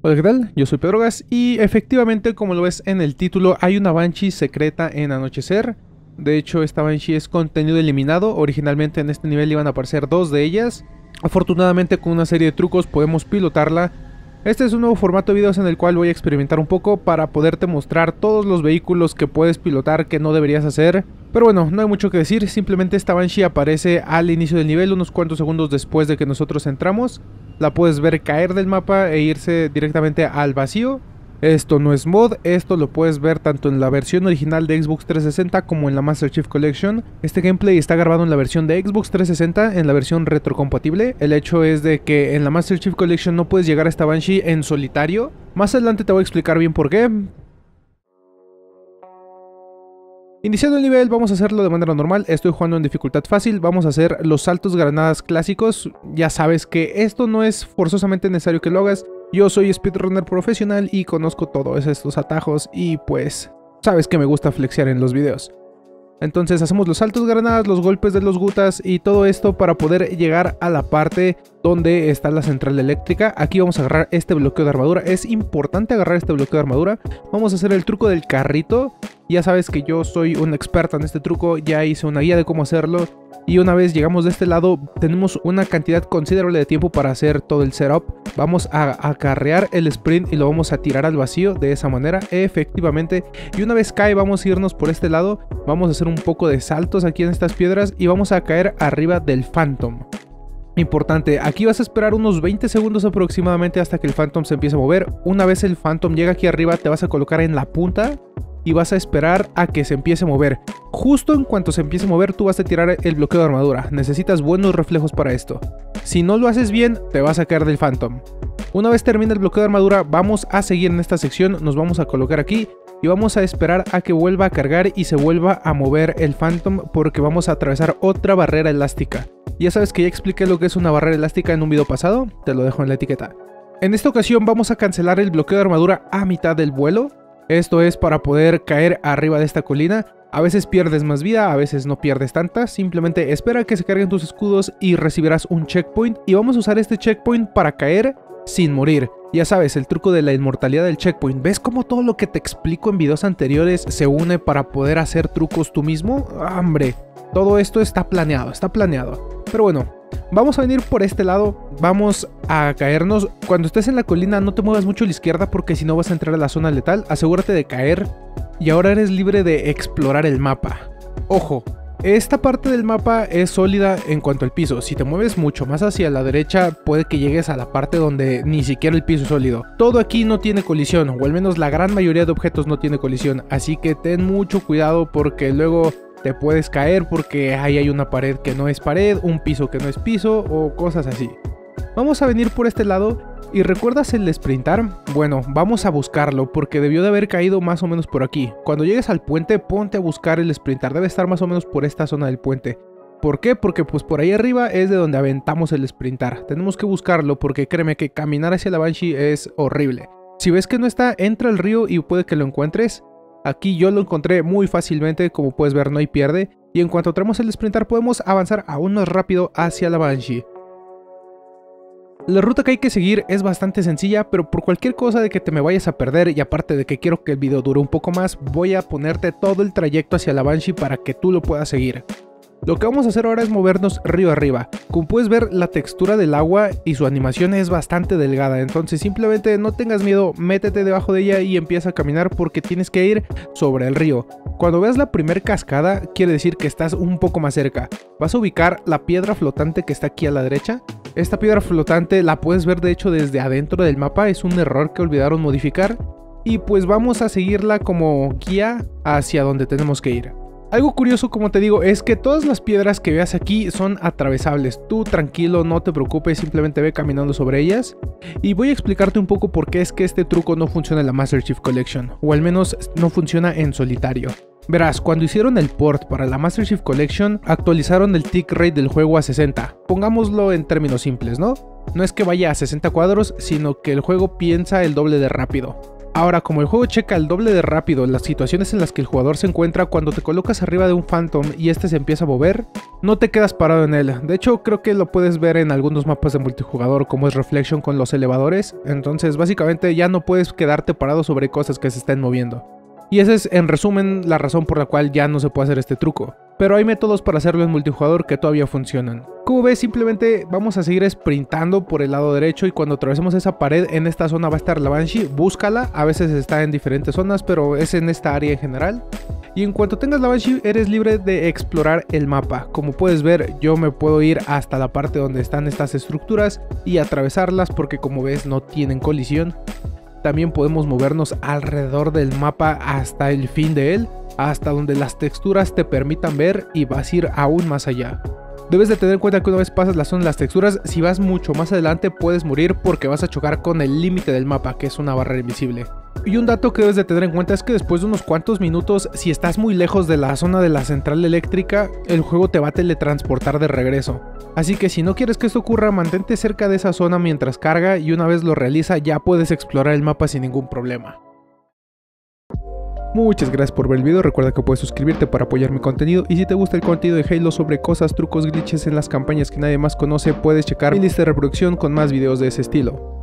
Hola, ¿qué tal? Yo soy Pedro Gas y efectivamente, como lo ves en el título, hay una Banshee secreta en Anochecer. De hecho, esta Banshee es contenido eliminado. Originalmente en este nivel iban a aparecer dos de ellas. Afortunadamente, con una serie de trucos podemos pilotarla. Este es un nuevo formato de videos en el cual voy a experimentar un poco para poderte mostrar todos los vehículos que puedes pilotar que no deberías hacer. Pero bueno, no hay mucho que decir, simplemente esta Banshee aparece al inicio del nivel unos cuantos segundos después de que nosotros entramos la puedes ver caer del mapa e irse directamente al vacío. Esto no es mod, esto lo puedes ver tanto en la versión original de Xbox 360 como en la Master Chief Collection. Este gameplay está grabado en la versión de Xbox 360, en la versión retrocompatible. El hecho es de que en la Master Chief Collection no puedes llegar a esta Banshee en solitario. Más adelante te voy a explicar bien por qué, Iniciando el nivel vamos a hacerlo de manera normal, estoy jugando en dificultad fácil, vamos a hacer los saltos granadas clásicos, ya sabes que esto no es forzosamente necesario que lo hagas, yo soy speedrunner profesional y conozco todos estos atajos y pues sabes que me gusta flexear en los videos. Entonces hacemos los saltos granadas, los golpes de los gutas y todo esto para poder llegar a la parte donde está la central eléctrica. Aquí vamos a agarrar este bloqueo de armadura. Es importante agarrar este bloqueo de armadura. Vamos a hacer el truco del carrito. Ya sabes que yo soy un experto en este truco, ya hice una guía de cómo hacerlo. Y una vez llegamos de este lado, tenemos una cantidad considerable de tiempo para hacer todo el setup. Vamos a acarrear el sprint y lo vamos a tirar al vacío de esa manera, efectivamente. Y una vez cae, vamos a irnos por este lado. Vamos a hacer un poco de saltos aquí en estas piedras y vamos a caer arriba del Phantom. Importante, aquí vas a esperar unos 20 segundos aproximadamente hasta que el Phantom se empiece a mover. Una vez el Phantom llega aquí arriba, te vas a colocar en la punta y vas a esperar a que se empiece a mover. Justo en cuanto se empiece a mover, tú vas a tirar el bloqueo de armadura. Necesitas buenos reflejos para esto. Si no lo haces bien, te vas a caer del Phantom. Una vez termine el bloqueo de armadura, vamos a seguir en esta sección, nos vamos a colocar aquí y vamos a esperar a que vuelva a cargar y se vuelva a mover el Phantom porque vamos a atravesar otra barrera elástica. Ya sabes que ya expliqué lo que es una barrera elástica en un video pasado, te lo dejo en la etiqueta. En esta ocasión vamos a cancelar el bloqueo de armadura a mitad del vuelo. Esto es para poder caer arriba de esta colina. A veces pierdes más vida, a veces no pierdes tanta. Simplemente espera que se carguen tus escudos y recibirás un checkpoint. Y vamos a usar este checkpoint para caer sin morir. Ya sabes, el truco de la inmortalidad del checkpoint. ¿Ves cómo todo lo que te explico en videos anteriores se une para poder hacer trucos tú mismo? ¡Hombre! Todo esto está planeado, está planeado. Pero bueno, vamos a venir por este lado, vamos a caernos. Cuando estés en la colina no te muevas mucho a la izquierda porque si no vas a entrar a la zona letal, asegúrate de caer y ahora eres libre de explorar el mapa. Ojo, esta parte del mapa es sólida en cuanto al piso, si te mueves mucho más hacia la derecha puede que llegues a la parte donde ni siquiera el piso es sólido. Todo aquí no tiene colisión, o al menos la gran mayoría de objetos no tiene colisión, así que ten mucho cuidado porque luego te puedes caer porque ahí hay una pared que no es pared, un piso que no es piso o cosas así. Vamos a venir por este lado y ¿recuerdas el sprintar? Bueno, vamos a buscarlo porque debió de haber caído más o menos por aquí. Cuando llegues al puente ponte a buscar el sprintar, debe estar más o menos por esta zona del puente. ¿Por qué? Porque pues por ahí arriba es de donde aventamos el sprintar. Tenemos que buscarlo porque créeme que caminar hacia la Banshee es horrible. Si ves que no está, entra al río y puede que lo encuentres. Aquí yo lo encontré muy fácilmente, como puedes ver no hay pierde, y en cuanto traemos el sprintar podemos avanzar aún más rápido hacia la Banshee. La ruta que hay que seguir es bastante sencilla, pero por cualquier cosa de que te me vayas a perder y aparte de que quiero que el video dure un poco más, voy a ponerte todo el trayecto hacia la Banshee para que tú lo puedas seguir. Lo que vamos a hacer ahora es movernos río arriba. Como puedes ver, la textura del agua y su animación es bastante delgada, entonces simplemente no tengas miedo, métete debajo de ella y empieza a caminar porque tienes que ir sobre el río. Cuando veas la primer cascada, quiere decir que estás un poco más cerca. Vas a ubicar la piedra flotante que está aquí a la derecha. Esta piedra flotante la puedes ver de hecho desde adentro del mapa, es un error que olvidaron modificar. Y pues vamos a seguirla como guía hacia donde tenemos que ir. Algo curioso como te digo es que todas las piedras que veas aquí son atravesables. Tú tranquilo, no te preocupes, simplemente ve caminando sobre ellas. Y voy a explicarte un poco por qué es que este truco no funciona en la Master Chief Collection, o al menos no funciona en solitario. Verás, cuando hicieron el port para la Master Chief Collection, actualizaron el tick rate del juego a 60. Pongámoslo en términos simples, ¿no? No es que vaya a 60 cuadros, sino que el juego piensa el doble de rápido. Ahora, como el juego checa el doble de rápido las situaciones en las que el jugador se encuentra cuando te colocas arriba de un Phantom y este se empieza a mover, no te quedas parado en él. De hecho, creo que lo puedes ver en algunos mapas de multijugador como es Reflection con los elevadores, entonces básicamente ya no puedes quedarte parado sobre cosas que se estén moviendo. Y esa es en resumen la razón por la cual ya no se puede hacer este truco. Pero hay métodos para hacerlo en multijugador que todavía funcionan. Como ves, simplemente vamos a seguir sprintando por el lado derecho y cuando atravesemos esa pared en esta zona va a estar la Banshee, búscala, a veces está en diferentes zonas, pero es en esta área en general. Y en cuanto tengas la Banshee eres libre de explorar el mapa. Como puedes ver yo me puedo ir hasta la parte donde están estas estructuras y atravesarlas porque como ves no tienen colisión. También podemos movernos alrededor del mapa hasta el fin de él, hasta donde las texturas te permitan ver y vas a ir aún más allá. Debes de tener en cuenta que una vez pasas la zona de las texturas, si vas mucho más adelante puedes morir porque vas a chocar con el límite del mapa, que es una barrera invisible. Y un dato que debes de tener en cuenta es que después de unos cuantos minutos, si estás muy lejos de la zona de la central eléctrica, el juego te va a teletransportar de regreso. Así que si no quieres que esto ocurra, mantente cerca de esa zona mientras carga y una vez lo realiza ya puedes explorar el mapa sin ningún problema. Muchas gracias por ver el video, recuerda que puedes suscribirte para apoyar mi contenido y si te gusta el contenido de Halo sobre cosas, trucos, glitches en las campañas que nadie más conoce, puedes checar mi lista de reproducción con más videos de ese estilo.